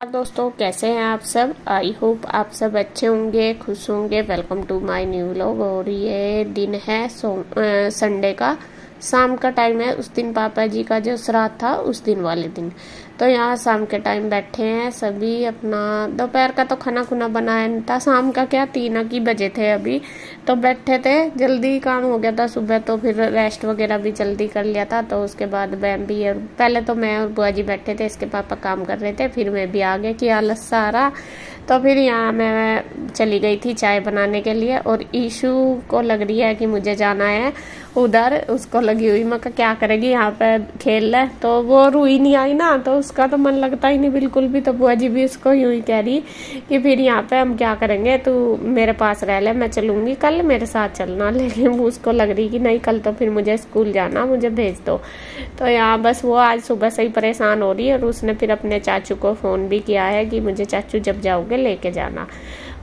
दोस्तों, कैसे हैं आप सब? आई होप आप सब अच्छे होंगे, खुश होंगे। Welcome to my new vlog और ये दिन है संडे का। शाम का टाइम है, उस दिन पापा जी का जो श्राद्ध था, उस दिन वाले दिन। तो यहाँ शाम के टाइम बैठे हैं सभी अपना, दोपहर का तो खाना खुना बनाया नहीं था, शाम का क्या, तीन की बजे थे अभी। तो बैठे थे, जल्दी काम हो गया था, सुबह तो फिर रेस्ट वगैरह भी जल्दी कर लिया था तो उसके बाद मैम भी और पहले तो मैं और बुआ जी बैठे थे, इसके पापा काम कर रहे थे, फिर मैं भी आ गया कि आलस सारा। तो फिर यहाँ मैं चली गई थी चाय बनाने के लिए, और ईशू को लग रही है कि मुझे जाना है। उधर, उसको लगी हुई, मैं क्या करेगी, यहाँ पे खेल ले। तो वो रुई नहीं आई ना तो उसका तो मन लगता ही नहीं बिल्कुल भी। तो बुआ जी भी उसको यूँ ही कह रही कि फिर यहाँ पे हम क्या करेंगे, तू मेरे पास रह ले, मैं चलूँगी कल, मेरे साथ चलना। लेकिन वो उसको लग रही कि नहीं, कल तो फिर मुझे स्कूल जाना, मुझे भेज दो। तो यहाँ बस वो आज सुबह से ही परेशान हो रही है, और उसने फिर अपने चाचू को फ़ोन भी किया है कि मुझे चाचू जब जाओगे, लेके जाना।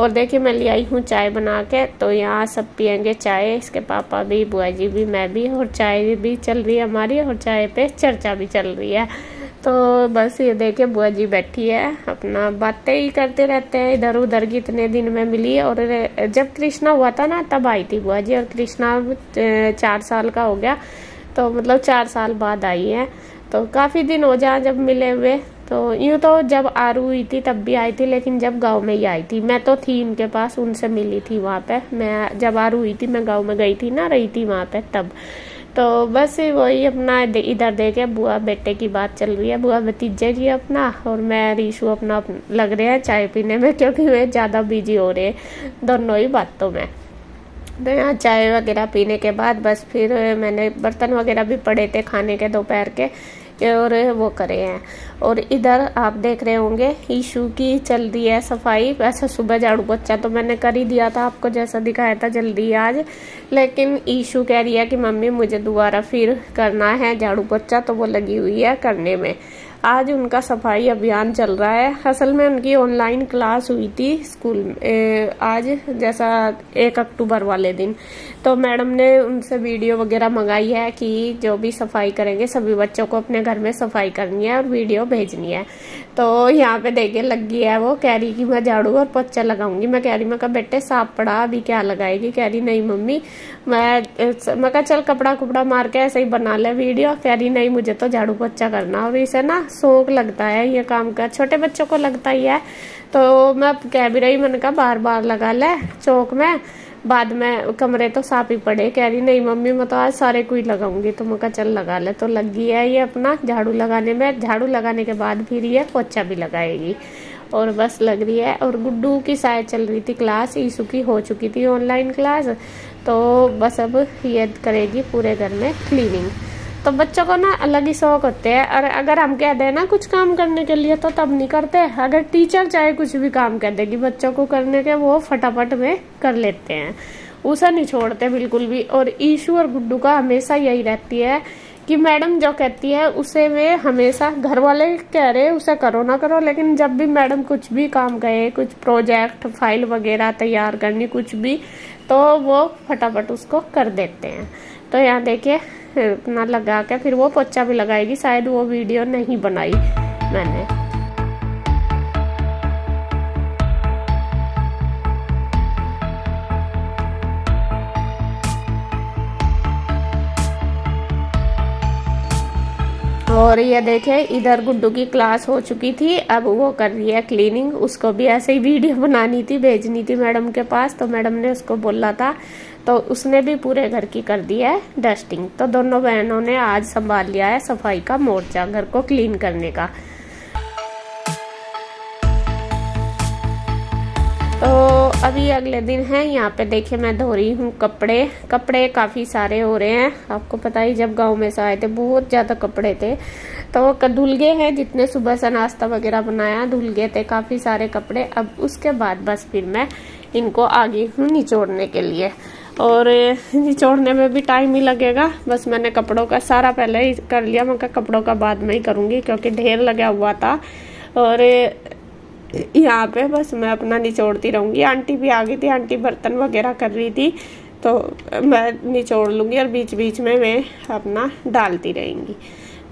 और देखिए मैं ले आई हूँ चाय बना के तो यहाँ सब पियेंगे चाय। इसके पापा भी, बुआ जी भी, मैं भी, और चाय भी चल रही है हमारी, और चाय पे चर्चा भी चल रही है। तो बस ये देखे बुआ जी बैठी है, अपना बातें ही करते रहते हैं, इधर उधर की इतने दिन में मिली और जब कृष्णा हुआ था ना, तब आई थी बुआ जी, और कृष्णा चार साल का हो गया तो मतलब चार साल बाद आई है। तो काफ़ी दिन हो जा जब मिले हुए। तो यूँ तो जब आरू हुई थी तब भी आई थी, लेकिन जब गाँव में ही आई थी। मैं तो थी इनके पास, उनसे मिली थी वहाँ पे। मैं जब आरू हुई थी, मैं गाँव में गई थी ना, रही थी वहाँ पे तब। तो बस वही अपना इधर देखे बुआ बेटे की बात चल रही है। बुआ भतीजे की अपना और मैं, रीशू अपना लग रहे हैं चाय पीने में, क्योंकि वे ज़्यादा बिज़ी हो रहे दोनों ही बातों में। तो यहाँ चाय वगैरह पीने के बाद बस फिर मैंने बर्तन वगैरह भी पड़े थे खाने के दोपहर के। और वो करे हैं। और इधर आप देख रहे होंगे, ईशू की चल रही है सफ़ाई। वैसे सुबह झाड़ू पोछा तो मैंने कर ही दिया था, आपको जैसा दिखाया था जल्दी आज। लेकिन ईशू कह रही है कि मम्मी, मुझे दोबारा फिर करना है झाड़ू पोछा तो वो लगी हुई है करने में। आज उनका सफ़ाई अभियान चल रहा है। असल में उनकी ऑनलाइन क्लास हुई थी स्कूल आज जैसा एक अक्टूबर वाले दिन। तो मैडम ने उनसे वीडियो वगैरह मंगाई है कि जो भी सफ़ाई करेंगे, सभी बच्चों को अपने घर में सफ़ाई करनी है और वीडियो भेजनी है। तो यहाँ पे देखे लग गई है वो कह रही कि मैं झाड़ू और पोचा लगाऊँगी। मैं कह रही मैं कहा, बेटे साफ़ पड़ा, अभी क्या लगाएगी? कह रही, नहीं, मम्मी, मैं मैं कहा, चल कपड़ा कुपड़ा मार के ऐसे ही बना ले वीडियो। कह रही, नहीं, मुझे तो झाड़ू पोचा करना और इसे ना शौक लगता है, ये काम का, छोटे बच्चों को लगता ही है। तो मैं कह भी रही, मैंने कहा बार बार लगा ले चौक में। बाद में कमरे तो साफ़ ही पड़े। कह रही, नहीं मम्मी, मैं तो आज सारे को ही लगाऊँगी। तो मैं चल लगा ले। तो लग गई है ये अपना झाड़ू लगाने में। झाड़ू लगाने के बाद फिर ये पोछा भी लगाएगी। और बस लग रही है। और गुड्डू की शायद चल रही थी क्लास, ईशू की हो चुकी थी ऑनलाइन क्लास तो बस अब ये करेगी पूरे घर में क्लीनिंग तो बच्चों को ना अलग ही शौक होते हैं। और अगर हम कह दें ना, कुछ काम करने के लिए तो तब नहीं करते। अगर टीचर चाहे कुछ भी काम कह देगी बच्चों को करने के, वो फटाफट में कर लेते हैं। उसे नहीं छोड़ते बिल्कुल भी। और ईशू और गुड्डू का हमेशा यही रहती है कि मैडम जो कहती है, उसे वे हमेशा घर वाले कह रहे, उसे करो ना करो। लेकिन जब भी मैडम कुछ भी काम कहे, कुछ प्रोजेक्ट, फ़ाइल वगैरह तैयार करनी, कुछ भी तो वो फटाफट उसको कर देते हैं। तो यहाँ देखिए अपना लगा के फिर वो पोचा भी लगाएगी, शायद वो वीडियो नहीं बनाई मैंने। और ये देखे इधर गुड्डू की क्लास हो चुकी थी, अब वो कर रही है क्लीनिंग, उसको भी ऐसे ही वीडियो बनानी थी, भेजनी थी मैडम के पास तो मैडम ने उसको बोला था तो उसने भी पूरे घर की कर दी है डस्टिंग तो दोनों बहनों ने आज संभाल लिया है सफ़ाई का मोर्चा, घर को क्लीन करने का। तो अभी अगले दिन है, यहाँ पे देखिए मैं धो रही हूँ कपड़े। कपड़े काफ़ी सारे हो रहे हैं। आपको पता ही जब गाँव में से आए थे, बहुत ज़्यादा कपड़े थे। तो धुल गए हैं जितने, सुबह से नाश्ता वगैरह बनाया धुल गए थे काफ़ी सारे कपड़े। अब उसके बाद बस फिर मैं इनको आगे हूँ निचोड़ने के लिए। और निचोड़ने में भी टाइम ही लगेगा। बस मैंने कपड़ों का सारा पहले ही कर लिया। मैं कपड़ों का बाद में ही करूँगी, क्योंकि ढेर लगा हुआ था। और यहाँ पे बस मैं अपना निचोड़ती रहूँगी। आंटी भी आ गई थी, आंटी बर्तन वगैरह कर रही थी तो मैं निचोड़ लूँगी और बीच बीच में मैं अपना डालती रहेंगी।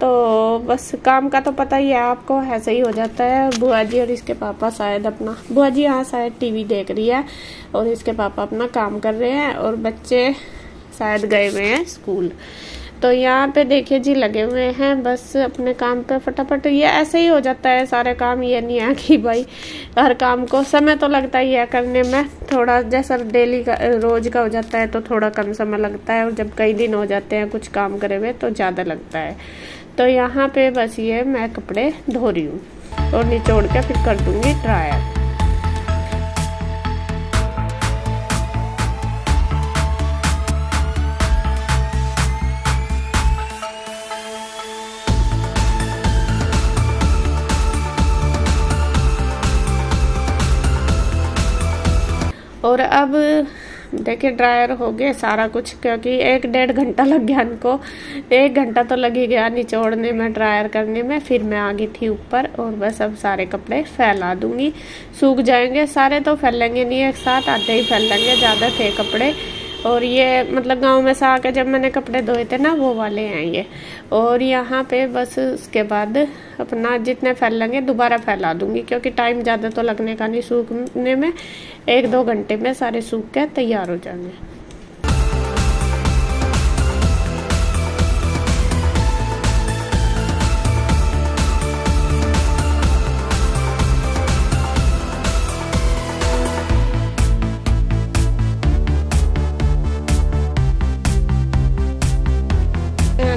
तो बस काम का तो पता ही है, आपको ऐसा ही हो जाता है। बुआ जी और इसके पापा शायद अपना, बुआ जी यहाँ शायद टीवी देख रही है और इसके पापा अपना काम कर रहे हैं और बच्चे शायद गए हुए हैं स्कूल। तो यहाँ पे देखिए जी लगे हुए हैं, बस अपने काम पे फटाफट। ये ऐसे ही हो जाता है सारे काम, ये नहीं है कि भाई हर काम को समय तो लगता ही है करने में। थोड़ा जैसा डेली का, रोज का हो जाता है तो थोड़ा कम समय लगता है और जब कई दिन हो जाते हैं कुछ काम करे हुए तो ज़्यादा लगता है। तो यहाँ पे बस ये मैं कपड़े धो रही हूँ और निचोड़ के फिर कर दूँगी ड्रायर। देखिए ड्रायर हो गए सारा कुछ, क्योंकि एक डेढ़ घंटा लग गया इनको। एक घंटा तो लग ही गया निचोड़ने में, ड्रायर करने में। फिर मैं आ गई थी ऊपर और बस अब सारे कपड़े फैला दूँगी। सूख जाएँगे सारे तो फैलेंगे नहीं, एक साथ आधे ही फैलेंगे, ज़्यादा थे कपड़े। और ये मतलब गाँव में से आके जब मैंने कपड़े धोए थे ना, वो वाले हैं ये। और यहाँ पे बस उसके बाद अपना जितने फैल फैलेंगे दोबारा फैला दूँगी, क्योंकि टाइम ज़्यादा तो लगने का नहीं, सूखने में एक दो घंटे में सारे सूख के तैयार हो जाएँगे।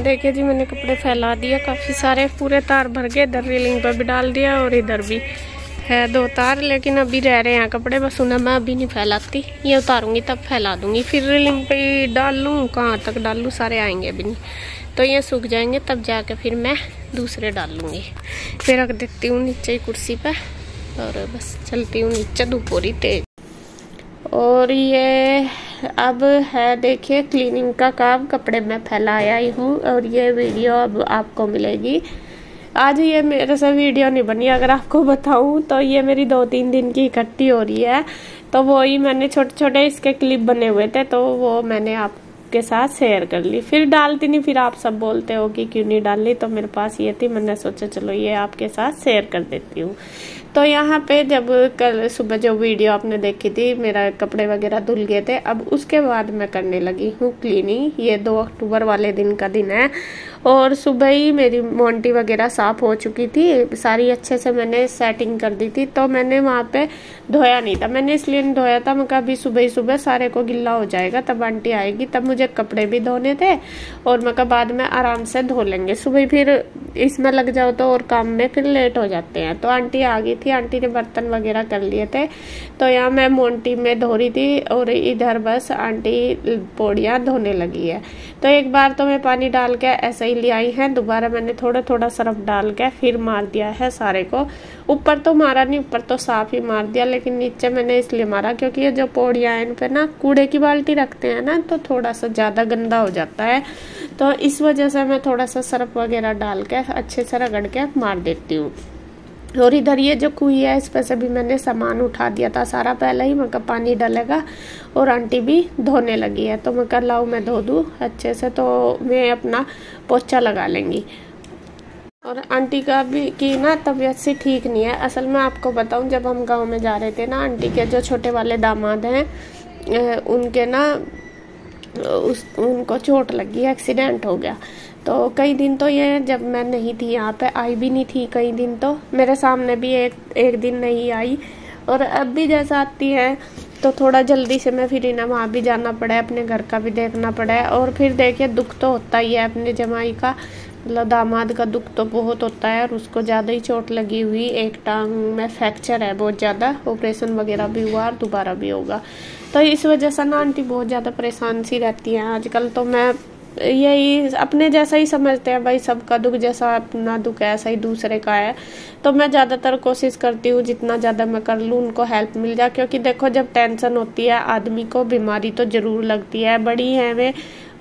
देखिए जी, मैंने कपड़े फैला दिया काफ़ी सारे, पूरे तार भर गए, इधर रेलिंग पर भी डाल दिया और इधर भी है दो तार, लेकिन अभी रह रहे हैं कपड़े, बस उन्हें मैं अभी नहीं फैलाती। ये उतारूँगी, तब फैला दूँगी। फिर रीलिंग पे डाल लूँ, कहाँ तक डाल लूँ, सारे आएँगे अभी नहीं। तो ये सूख जाएँगे, तब जाके फिर मैं दूसरे डाल लूँगी। फिर रख देती हूँ नीचे ही कुर्सी पर और बस चलती हूँ नीचे, धूप हो रही तेज। और ये अब है, देखिए क्लीनिंग का काम, कपड़े में फैलाया ही हूँ और ये वीडियो अब आपको मिलेगी। आज ये मेरे से वीडियो नहीं बनी, अगर आपको बताऊँ तो ये मेरी दो तीन दिन की इकट्ठी हो रही है। तो वो ही मैंने छोटे छोटे इसके क्लिप बने हुए थे तो वो मैंने आपके साथ शेयर कर ली। फिर डालती नहीं, फिर आप सब बोलते हो कि क्यों नहीं डाली? तो मेरे पास ये थी, मैंने सोचा, चलो ये आपके साथ शेयर कर देती हूँ। तो यहाँ पे जब कल सुबह जो वीडियो आपने देखी थी, मेरा कपड़े वगैरह धुल गए थे, अब उसके बाद मैं करने लगी हूँ क्लीनिंग ये दो अक्टूबर वाले दिन का दिन है और सुबह ही मेरी मोंटी वगैरह साफ़ हो चुकी थी। सारी अच्छे से मैंने सेटिंग कर दी थी तो मैंने वहाँ पे धोया नहीं था। मैंने इसलिए नहीं धोया था, मैं अभी सुबह ही सुबह सारे को गिल्ला हो जाएगा, तब आंटी आएगी, तब मुझे कपड़े भी धोने थे और मैं बाद में आराम से धो लेंगे। सुबह फिर इसमें लग जाओ तो और काम में फिर लेट हो जाते हैं। तो आंटी आ गई थी, आंटी ने बर्तन वगैरह कर लिए थे। तो यहाँ मैं मोन्टी में धो रही थी और इधर बस आंटी पौड़ियाँ धोने लगी है। तो एक बार तो मैं पानी डाल के ऐसे ही ले आई है, दोबारा मैंने थोड़ा थोड़ा सरफ डाल के फिर मार दिया है सारे को। ऊपर तो मारा नहीं, ऊपर तो साफ़ ही मार दिया, लेकिन नीचे मैंने इसलिए मारा क्योंकि ये जो पौड़ियाँ हैं इन पर ना कूड़े की बाल्टी रखते हैं ना तो थोड़ा सा ज़्यादा गंदा हो जाता है। तो इस वजह से मैं थोड़ा सा सरफ वगैरह डाल के, अच्छे से रगड़ के मार देती हूँ। और इधर ये जो कुई है, इस पर से भी मैंने सामान उठा दिया था। सारा पहले ही मैं पानी डालेगा और आंटी भी धोने लगी है। तो मैं कर लाऊँ मैं धो दूँ अच्छे से तो मैं अपना पोछा लगा लेंगी। और आंटी का भी की ना, तबीयत से ठीक नहीं है। असल में आपको बताऊँ, जब हम गाँव में जा रहे थे ना, आंटी के जो छोटे वाले दामाद हैं उनके ना उस, उनको चोट लगी एक्सीडेंट हो गया। तो कई दिन तो ये जब मैं नहीं थी यहाँ पे, आई भी नहीं थी कई दिन तो। मेरे सामने भी एक एक दिन नहीं आई। और अब भी जैसा आती है तो थोड़ा जल्दी से मैं फिर इन्हें वहाँ भी जाना पड़ा है अपने घर का भी देखना पड़ा। है और फिर देखिए, दुख तो होता ही है अपने जमाई का। दामाद का दुख तो बहुत होता है और उसको ज़्यादा ही चोट लगी हुई, एक टांग में फ्रैक्चर है बहुत ज़्यादा, ऑपरेशन वगैरह भी हुआ और दोबारा भी होगा। तो इस वजह से ना आंटी बहुत ज़्यादा परेशान सी रहती हैं। आजकल तो मैं यही अपने जैसा ही समझते हैं, भाई सबका दुख जैसा अपना दुख है, ऐसा ही दूसरे का है। तो मैं ज़्यादातर कोशिश करती हूँ, जितना ज़्यादा मैं कर लूँ, उनको हेल्प मिल जाए, क्योंकि देखो जब टेंशन होती है, आदमी को बीमारी तो ज़रूर लगती है, बड़ी है वे।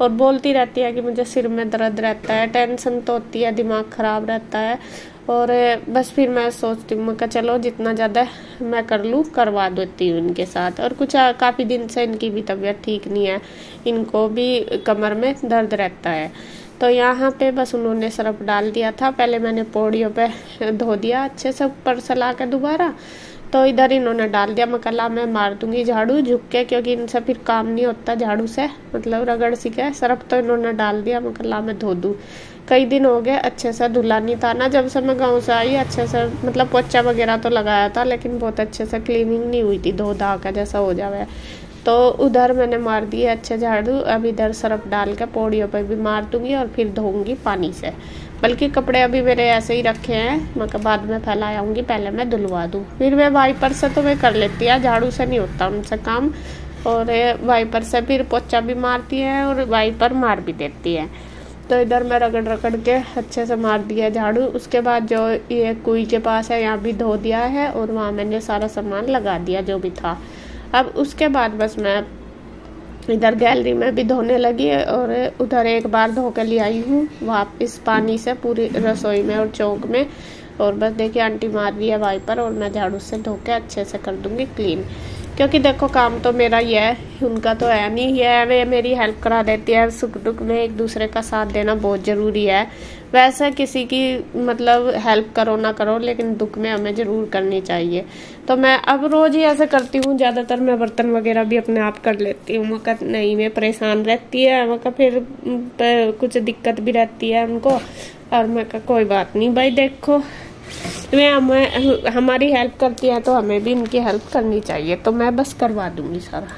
और बोलती रहती है कि मुझे सिर में दर्द रहता है टेंशन तो होती है, दिमाग ख़राब रहता है। और, बस फिर मैं सोचती हूँ, मैं चलो, जितना ज़्यादा मैं कर लूँ, करवा देती हूँ इनके साथ। और कुछ काफ़ी दिन से इनकी भी तबीयत ठीक नहीं है। इनको भी कमर में दर्द रहता है। तो यहाँ पे बस उन्होंने सरफ डाल दिया था। पहले मैंने पौड़ियों पे धो दिया, अच्छे से ऊपर सला के दोबारा। तो इधर इन्होंने डाल दिया, मैं कला मैं मार दूँगी झाड़ू झुक के, क्योंकि इनसे फिर काम नहीं होता झाड़ू से मतलब रगड़ सी के सरफ तो इन्होंने डाल दिया, मैं कला मैं धो दूँ। कई दिन हो गए, अच्छे से धुला नहीं था ना, जब से मैं गाँव से आई, अच्छे से मतलब पोचा वगैरह तो लगाया था, लेकिन बहुत अच्छे से क्लीनिंग नहीं हुई थी धो धा का जैसा हो जावे। तो उधर मैंने मार दिए अच्छे झाड़ू, अब इधर सरफ डाल के पौड़ियों पर भी मार दूँगी और फिर धोऊँगी पानी से। बल्कि कपड़े अभी मेरे ऐसे ही रखे हैं। मैं बाद में फैला आऊँगी पहले मैं धुलवा दूँ। फिर मैं वाइपर से तो मैं कर लेती है, झाड़ू से नहीं होता उनसे काम। और वाइपर से फिर पोचा भी मारती है और वाइपर मार भी देती है। तो इधर मैं रगड़ रगड़ के अच्छे से मार दिया झाड़ू। उसके बाद जो ये कुई के पास है, यहाँ भी धो दिया है और वहाँ मैंने सारा सामान लगा दिया जो भी था। अब उसके बाद बस मैं इधर गैलरी में भी धोने लगी है और उधर एक बार धो के ले आई हूँ। वापस पानी से पूरी रसोई में और चौक में। और बस देखिए, आंटी मार रही है वाइपर और मैं झाड़ू से धो के अच्छे से कर दूँगी क्लीन। क्योंकि देखो, काम तो मेरा ही है, उनका तो है नहीं। है, वे मेरी हेल्प करा देती है, सुख दुख में एक दूसरे का साथ देना बहुत ज़रूरी है। वैसे किसी की मतलब हेल्प करो ना करो, लेकिन दुख में हमें ज़रूर करनी चाहिए। तो मैं अब रोज़ ही ऐसे करती हूँ, ज़्यादातर मैं बर्तन वगैरह भी अपने आप कर लेती हूँ। मगर नहीं, मैं परेशान रहती है मगर फिर कुछ दिक्कत भी रहती है उनको, और मैं कोई बात नहीं भाई, देखो। वे हमें, हमारी हेल्प करती है तो हमें भी इनकी हेल्प करनी चाहिए। तो मैं बस करवा दूँगी सारा।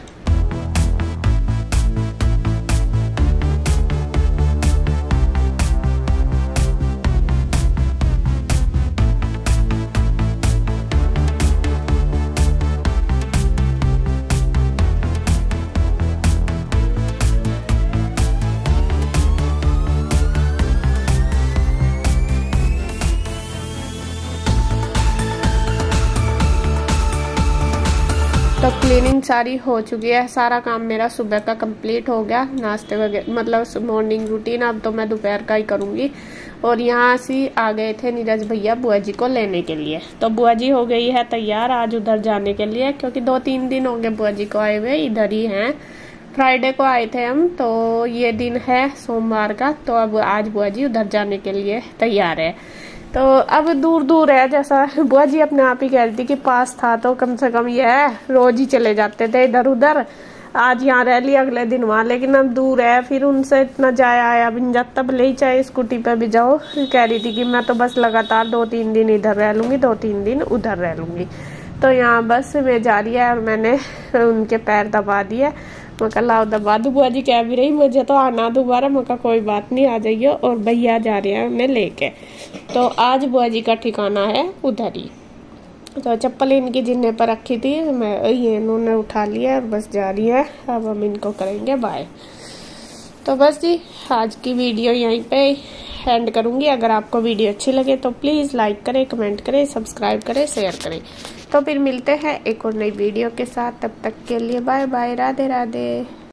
सारी हो चुकी है। सारा काम मेरा सुबह का कंप्लीट हो गया। नाश्ते वगैरह मतलब मॉर्निंग रूटीन अब तो मैं दोपहर का ही करूँगी। और यहाँ से आ गए थे नीरज भैया बुआ जी को लेने के लिए। तो बुआ जी हो गई है तैयार आज उधर जाने के लिए, क्योंकि दो तीन दिन हो गए बुआ जी को आए हुए, इधर ही हैं। फ्राइडे को आए थे हम तो ये दिन है सोमवार का तो अब आज बुआ जी उधर जाने के लिए तैयार है। तो अब दूर दूर है, जैसा बुआ जी अपने आप ही कह रही थी कि पास था तो कम से कम यह है रोज ही चले जाते थे इधर उधर आज यहाँ रह लिया अगले दिन वहाँ, लेकिन अब दूर है, फिर उनसे इतना जाया आया बिन जब तब ले चाहे, स्कूटी पे भी जाओ। कह रही थी कि मैं तो बस लगातार दो तीन दिन इधर रह लूँगी दो तीन दिन उधर रह लूँगी। तो यहाँ बस में जा रही है और मैंने उनके पैर दबा दिए। मैं कहा, लाओ दबा दू बुआ जी कह भी रही, मुझे तो आना दोबारा। मैं कहा, कोई बात नहीं, आ जाइए और भैया जा रहे हैं उन्हें लेके। तो आज बुआ जी का ठिकाना है उधर ही। तो चप्पल इनकी जिन्ने पर रखी थी, मैं, ये इन्होंने उठा लिया और बस जा रही है। अब हम इनको करेंगे बाय। तो बस जी, आज की वीडियो यहीं पे एंड करूँगी। अगर आपको वीडियो अच्छी लगे तो प्लीज़ लाइक करें कमेंट करें सब्सक्राइब करें शेयर करें। तो फिर मिलते हैं एक और नई वीडियो के साथ। तब तक के लिए बाय बाय, राधे राधे।